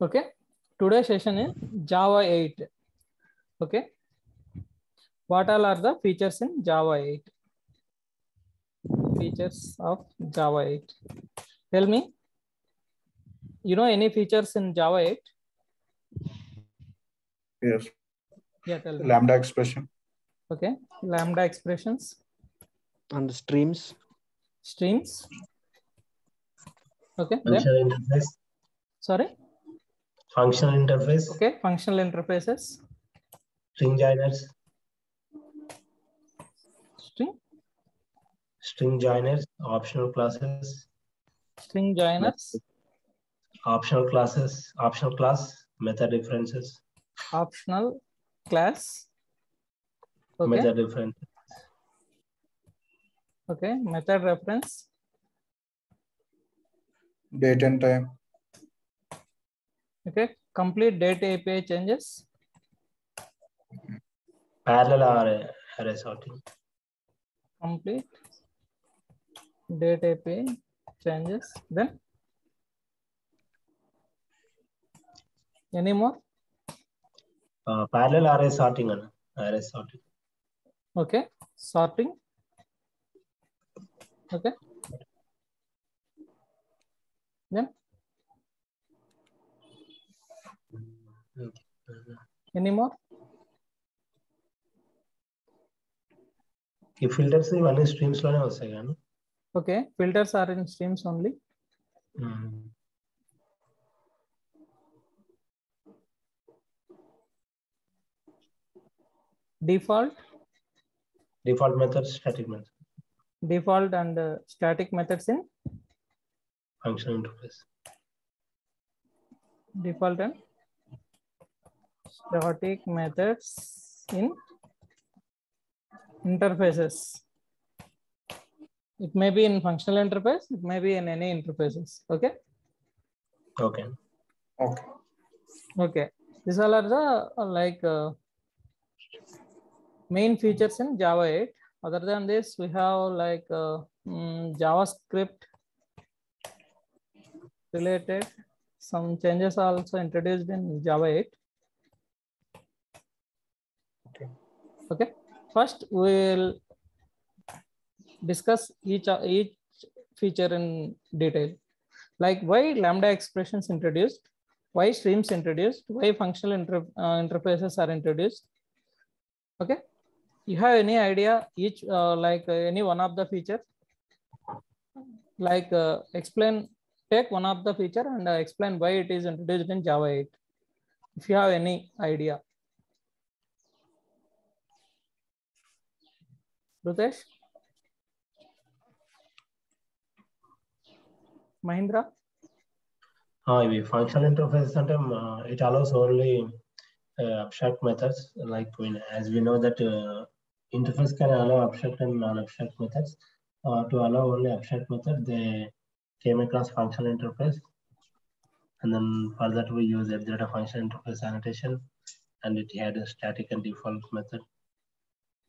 Okay. Today's session is Java 8. Okay. What all are the features in Java 8? Features of Java 8. Tell me. You know any features in Java 8? Yes. Yeah, tell me. Lambda expression. Okay. Lambda expressions, and streams streams. Okay. Then, Functional interface. sorry. Functional interface. Okay. Functional interfaces. String joiners. String. String joiners. Optional classes. String joiners. Optional classes. Optional class. Method differences. Optional class. Okay. Method difference. Okay. Method reference. Date and time. Okay. Complete date API changes. Parallel array, array sorting. Complete date API changes. Then any more? Uh, parallel array sorting. Anna. Array sorting. Okay. Sorting. Okay. Then any more? ఈ filters ఇవన్నీ streams లోనే వస్తాయి కానీ Okay. Filters are in streams only. Default, default method static method default and uh, static methods functional interface. Default and static methods in interfaces. It may be in functional interface, it may be in any interfaces. Okay. Okay. Okay. Okay. These all are the uh, like uh, main features in Java 8. Other than this, we have like uh, um, JavaScript related. Some changes are also introduced in Java 8. Okay. Okay. First, we'll discuss each each feature in detail. Like why lambda expressions introduced, why streams introduced, why functional inter, uh, interfaces are introduced. Okay. You have any idea each uh, like uh, any one of the feature? Like uh, explain, take one of the feature and uh, explain why it is introduced in Java 8. If you have any idea. Ritesh? Mahindra? Hi, we function interface, um, uh, it allows only uh, abstract methods. Like when, as we know that uh, interface can allow abstract and non-abstract methods. Uh, to allow only abstract method, they came across function interface. And then for that, we use data function interface annotation, and it had a static and default method.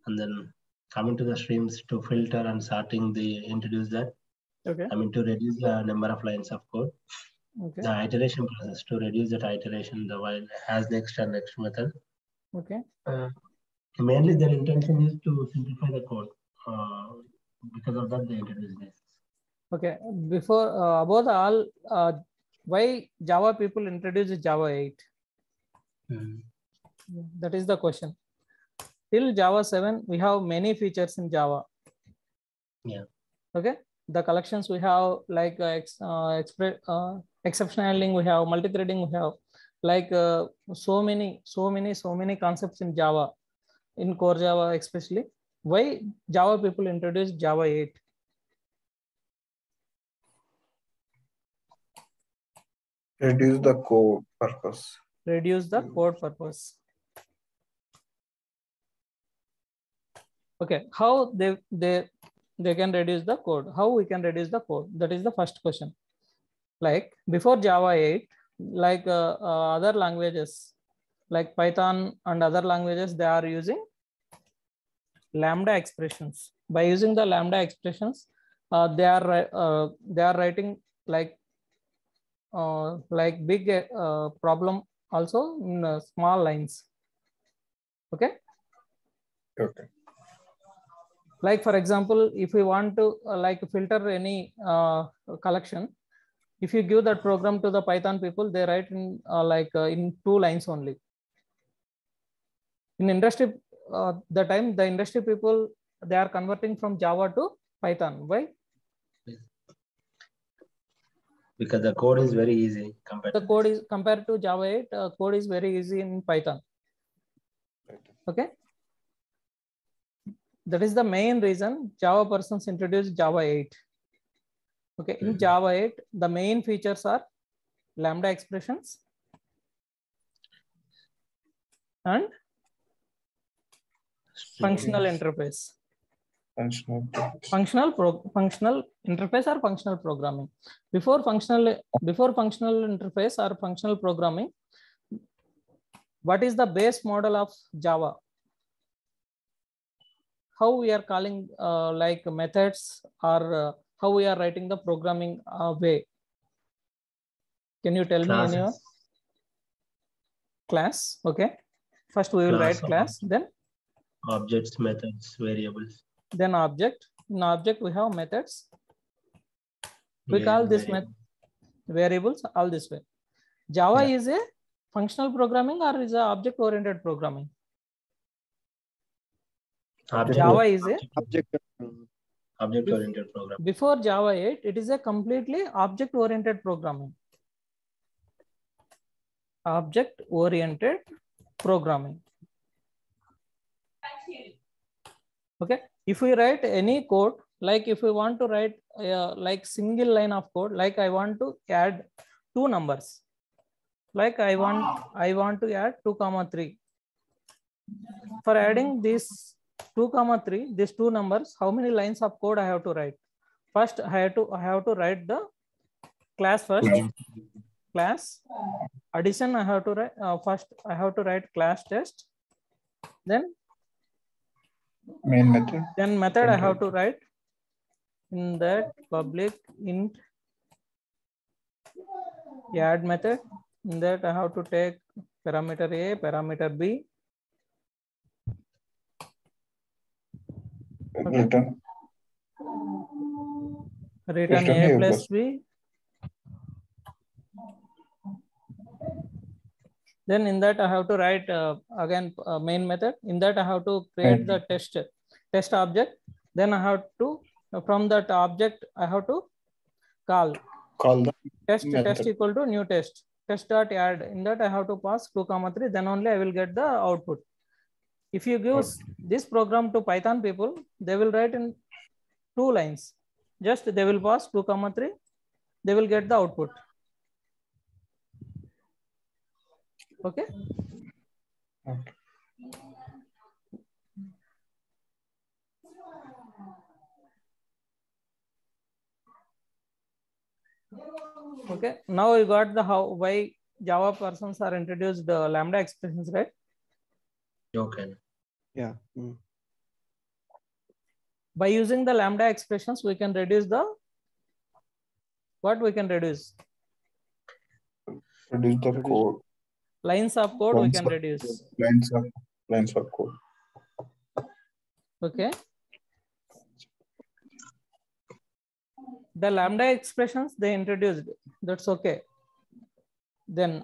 And then coming to the streams to filter and sorting, they introduce that. Okay. I mean, to reduce the number of lines of code. Okay. The iteration process to reduce that iteration, the while has next and next method. Okay. Uh, mainly, their intention is to simplify the code. Uh, because of that, they introduce this. Okay. Before uh, about all, uh, why Java people introduced Java 8? That is the question. Till Java 7, we have many features in Java. Yeah. Okay. The collections we have like uh, ex, uh, expre- uh, exception handling, we have multi-threading, we have like uh, so many, so many, so many concepts in Java, in core Java especially. Why Java people introduced Java 8? Reduce the code purpose. reduce the code purpose. Okay, how they they they can reduce the code? How we can reduce the code? That is the first question. Like before Java 8, like uh, uh, other languages, like Python and other languages, they are using lambda expressions. By using the lambda expressions, uh, they are uh, they are writing like uh, like big uh, problem also in uh, small lines. Okay. Okay. Like for example, if we want to uh, like filter any uh, collection, if you give that program to the Python people, they write in uh, like uh, in two lines only. In industry, uh, the time the industry people they are converting from Java to Python. Why? Because the code is very easy compared The to code is compared to Java 8, uh, code is very easy in Python. Okay. That is the main reason Java persons introduced Java 8. Okay, in Mhm. Java 8, the main features are lambda expressions and functional interface. Functional. Functional pro functional interface or functional programming. Before functional before functional interface or functional programming, what is the base model of Java? How we are calling uh, like methods or uh, how we are writing the programming uh, way? Can you tell me in your class? Okay. First we will write Class, class, then objects, methods, variables. Then object. In object we have methods, We Yeah, call this variable. variables all this way. Java Yeah. is a functional programming or is a object oriented programming? Object- Java is a Object. object oriented program. before Java 8, it is a completely object oriented programming. Object oriented programming. Okay. If we write any code, like if we want to write uh, like single line of code, like I want to add two numbers, like I want I want to add two comma three. For adding this two comma three, these two numbers, how many lines of code I have to write? First, I have to I have to write the class first. Class addition. I have to write uh, first. I have to write class test. Then Main method. then method I have to write in that public int add method. In that I have to take parameter A, parameter B. Return. return Return a plus. b. Then in that I have to write uh, again uh, main method. In that I have to create the test test object. Then I have to from that object I have to call Call the test Method. test equal to new test test dot add. In that I have to pass two comma three. Then only I will get the output. If you give s- this program to Python people, they will write in two lines. Just they will pass two comma three. They will get the output. Okay. Okay. Okay. Now we got the how why Java persons are introduced the lambda expressions, right? Okay. Yeah. mm. By using the lambda expressions, we can reduce the what we can reduce Reduce the code. Lines of code we can reduce. Lines of lines of code. Okay. The lambda expressions they introduced, that's okay. Then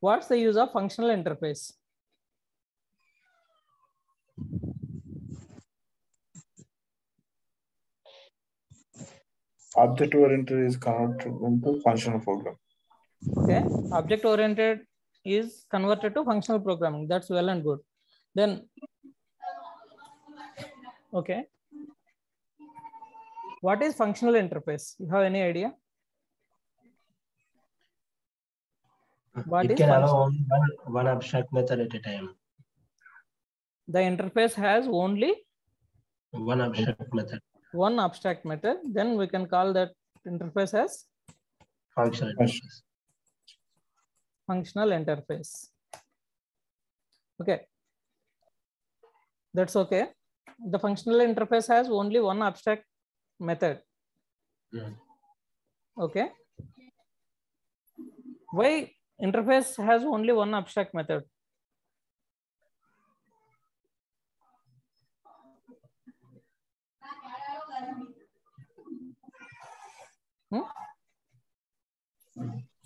what's the use of functional interface? Object oriented is converted into functional program. Okay, object oriented is converted to functional programming. That's well and good. Then, okay. What is functional interface? You have any idea? What it is can allow only one, one abstract method at a time. The interface has only One abstract method. one abstract method. Then we can call that interface as Functional interface. Functional interface. Okay. That's okay. The functional interface has only one abstract method. Mm. Okay. why interface has only one abstract method Hmm?